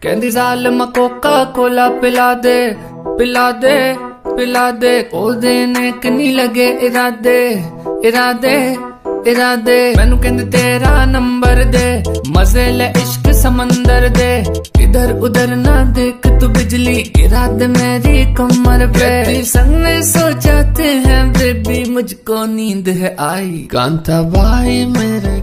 ਕਹਿੰਦੀ ਜ਼ਾਲਮ ਕੋਕਾ ਕੋਲਾ ਪਿਲਾ ਦੇ ਪਿਲਾ ਦੇ ਪਿਲਾ ਦੇ। ਉਹਦੇ ਨੇ ਕਿੰਨੀ ਲਗੇ ਇਰਾਦੇ ਇਰਾਦੇ ਇਰਾਦੇ। ਮੈਨੂੰ ਕਹਿੰਦੇ ਤੇਰਾ ਨੰਬਰ ਦੇ ਮਜ਼ੇ ਲੈ ਇਸ਼ਕ ਸਮੁੰਦਰ ਦੇ। ਇਧਰ ਉਧਰ ਨਾ ਦੇਖ ਤੂੰ ਬਿਜਲੀ गिरा ਮੇਰੀ ਕਮਰ कमर पे संग में सो जाते हैं बेबी ਨੀਂਦ नींद है आई कांता भाई मेरे